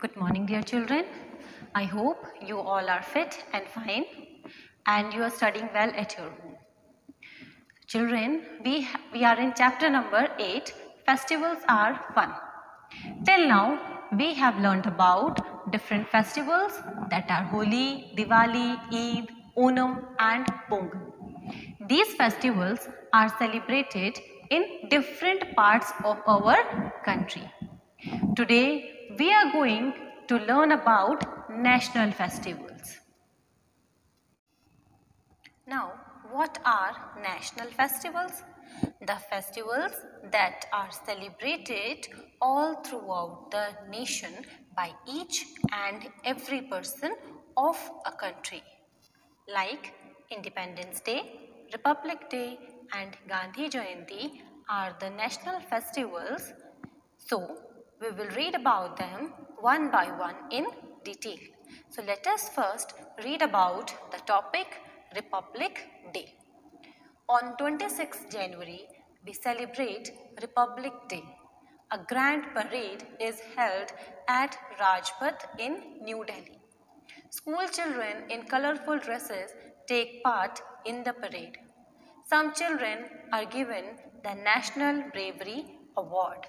Good morning, dear children. I hope you all are fit and fine and you are studying well at your home. Children, we, we are in chapter number 8 Festivals are Fun. Till now, we have learned about different festivals that are Holi, Diwali, Eid, Onam, and Pongal. These festivals are celebrated in different parts of our country. Today, we are going to learn about national festivals. Now, what are national festivals? The festivals that are celebrated all throughout the nation by each and every person of a country. Like Independence Day, Republic Day and Gandhi Jayanti are the national festivals. So, we will read about them one by one in detail. So let us first read about the topic Republic Day. On 26 January, we celebrate Republic Day. A grand parade is held at Rajpath in New Delhi. School children in colorful dresses take part in the parade. Some children are given the National Bravery Award.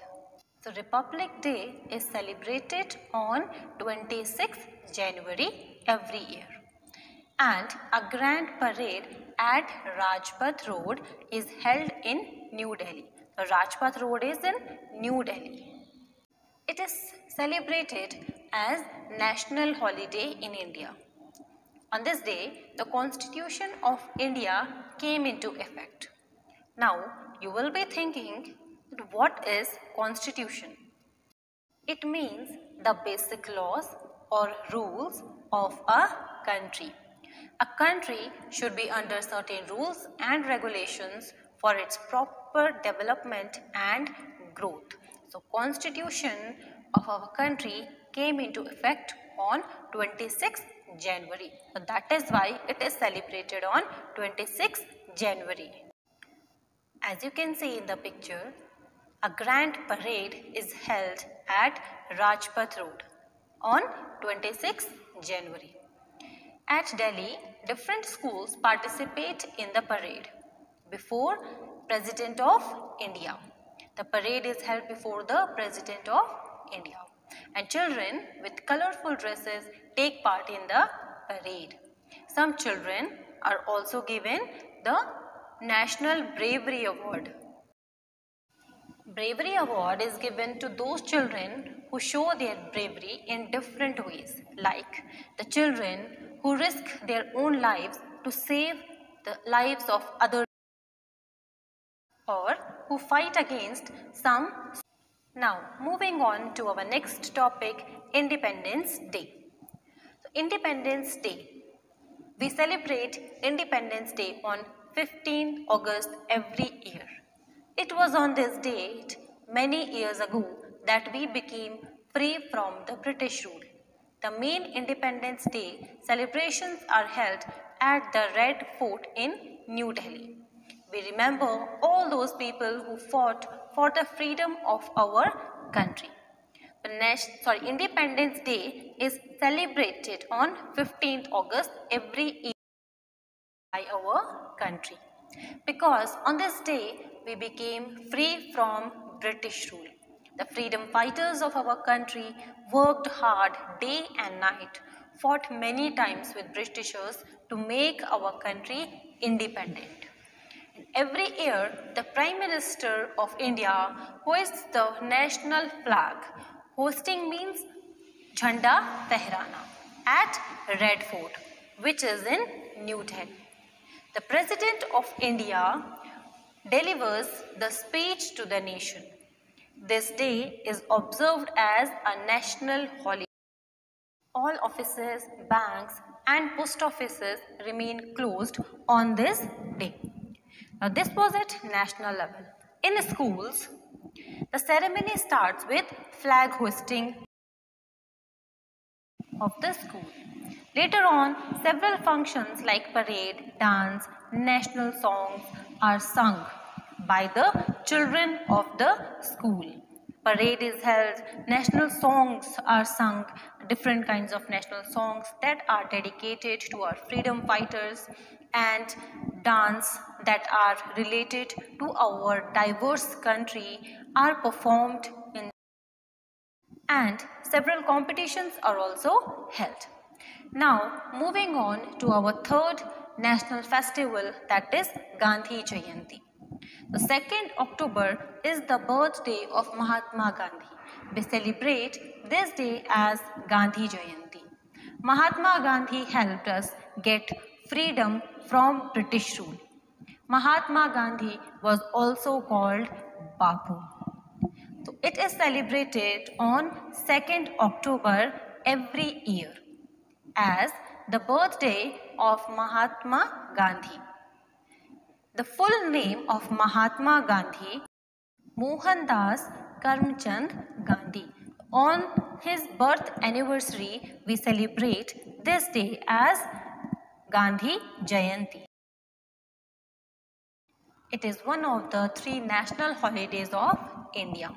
So Republic Day is celebrated on 26th January every year. And a grand parade at Rajpath Road is held in New Delhi. The Rajpath Road is in New Delhi. It is celebrated as national holiday in India. On this day, the Constitution of India came into effect. Now, you will be thinking what is constitution? It means the basic laws or rules of a country. A country should be under certain rules and regulations for its proper development and growth. So constitution of our country came into effect on 26 January. So that is why it is celebrated on 26 January. As you can see in the picture, a grand parade is held at Rajpath Road on 26 January. At Delhi, different schools participate in the parade before President of India. The parade is held before the President of India and children with colorful dresses take part in the parade. Some children are also given the National Bravery Award Bravery Award is given to those children who show their bravery in different ways, like the children who risk their own lives to save the lives of others or who fight against some. Now, moving on to our next topic, Independence Day. So, Independence Day. We celebrate Independence Day on 15 August every year. It was on this date, many years ago, that we became free from the British rule. The main Independence Day celebrations are held at the Red Fort in New Delhi. We remember all those people who fought for the freedom of our country. Sorry, Independence Day is celebrated on 15th August every year by our country. Because on this day, we became free from British rule. The freedom fighters of our country worked hard day and night, fought many times with Britishers to make our country independent. Every year, the Prime Minister of India hoists the national flag. Hosting means Jhanda Tehrana at Red Fort, which is in New Delhi. The President of India delivers the speech to the nation. This day is observed as a national holiday. All offices, banks and post offices remain closed on this day. Now this was at national level. In schools, the ceremony starts with flag hoisting of the school. Later on, several functions like parade, dance, national songs are sung by the children of the school. parade is held, national songs are sung, different kinds of national songs that are dedicated to our freedom fighters and dance that are related to our diverse country are performed in and several competitions are also held. Now moving on to our third national festival that is Gandhi Jayanti. The 2nd October is the birthday of Mahatma Gandhi. We celebrate this day as Gandhi Jayanti. Mahatma Gandhi helped us get freedom from British rule. Mahatma Gandhi was also called Bapu. So it is celebrated on 2nd October every year as the birthday of Mahatma Gandhi. The full name of Mahatma Gandhi, Mohandas Karamchand Gandhi. On his birth anniversary, we celebrate this day as Gandhi Jayanti. It is one of the three national holidays of India.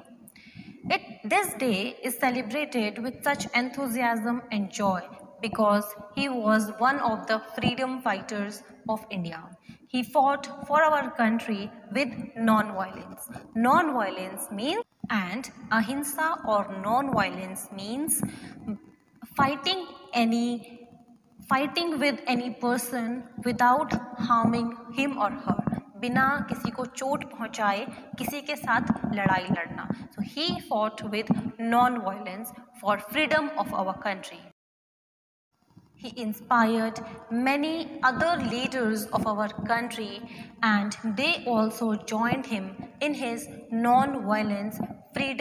It, this day is celebrated with such enthusiasm and joy because he was one of the freedom fighters of India. He fought for our country with non-violence. Non-violence means and ahimsa or non-violence means fighting any fighting with any person without harming him or her बिना किसी को चोट पहुंचाए किसी के साथ लड़ाई लड़ना so he fought with non violence for freedom of our country he inspired many other leaders of our country and they also joined him in his non-violence freedom.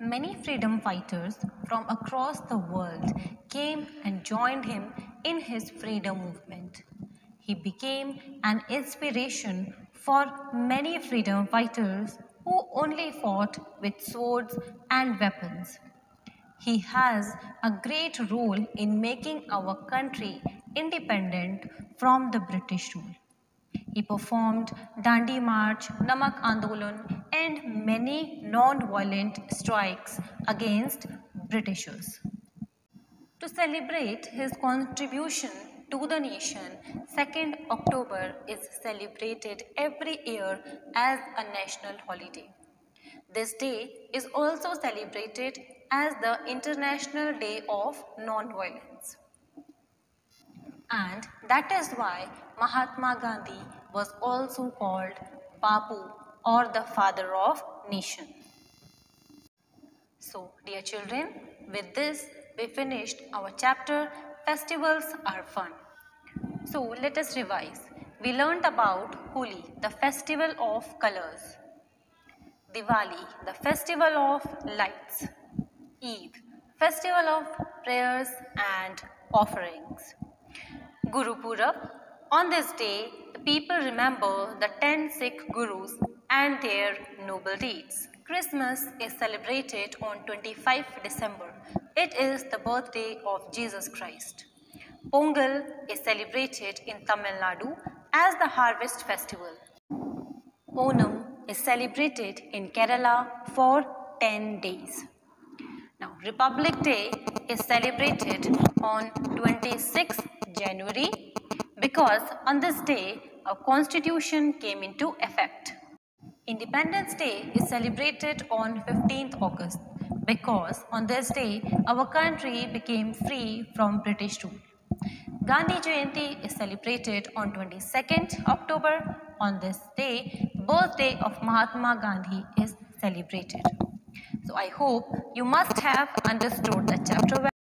Many freedom fighters from across the world came and joined him in his freedom movement. He became an inspiration for many freedom fighters who only fought with swords and weapons. He has a great role in making our country independent from the British rule. He performed Dandi March, Namak Andolan and many non-violent strikes against Britishers. To celebrate his contribution to the nation, 2nd October is celebrated every year as a national holiday. This day is also celebrated as the International Day of Non-Violence. And that is why Mahatma Gandhi was also called Bapu or the father of nation. So dear children, with this we finished our chapter Festivals are Fun. So let us revise. We learned about Holi, the festival of colors. Diwali, the festival of lights. Eid, festival of prayers and offerings. Guru Purab, on this day, the people remember the 10 Sikh Gurus and their noble deeds. Christmas is celebrated on 25 December. It is the birthday of Jesus Christ. Pongal is celebrated in Tamil Nadu as the harvest festival. Onam is celebrated in Kerala for 10 days. Now, Republic Day is celebrated on 26 January because on this day our constitution came into effect. Independence Day is celebrated on 15th August because on this day our country became free from British rule. Gandhi Jayanti is celebrated on 22nd October. On this day, birthday of Mahatma Gandhi is celebrated. So I hope you must have understood the chapter.